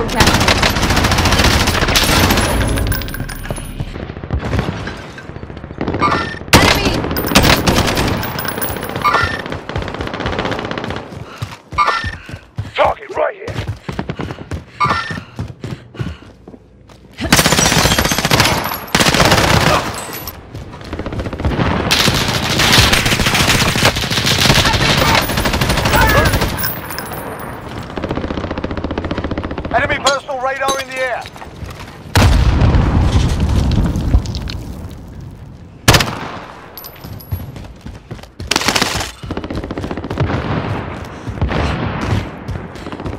from Captain. Enemy! Target right here. Radar in the air.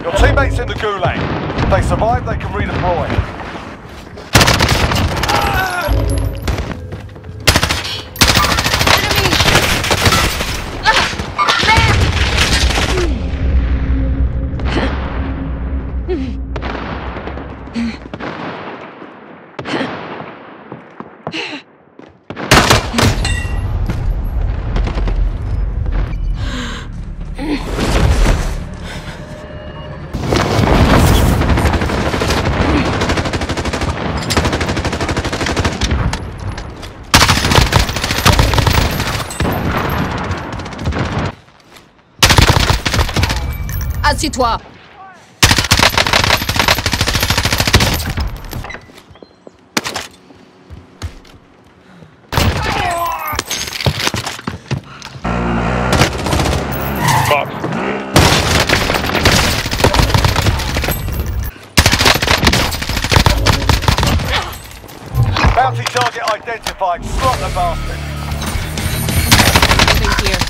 Your teammates in the gulag. If they survive, they can redeploy. Assieds-toi! Bounty target identified. Slot the bastard. Moving here.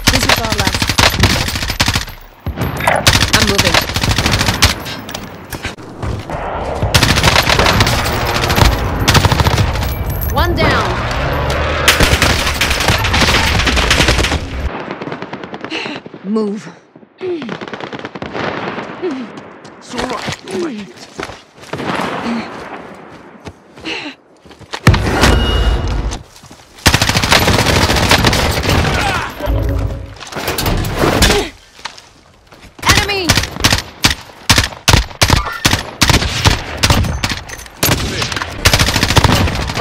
One down. Move. It's all right. You'll make it.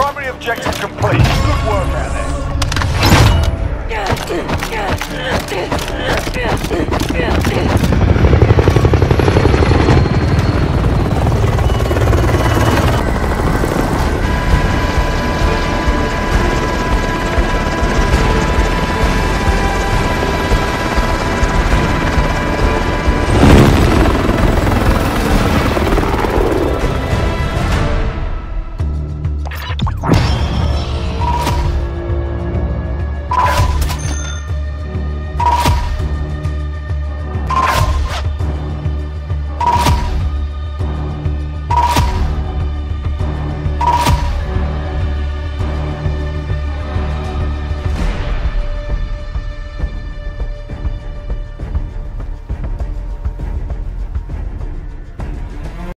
Primary objective complete. Good work there.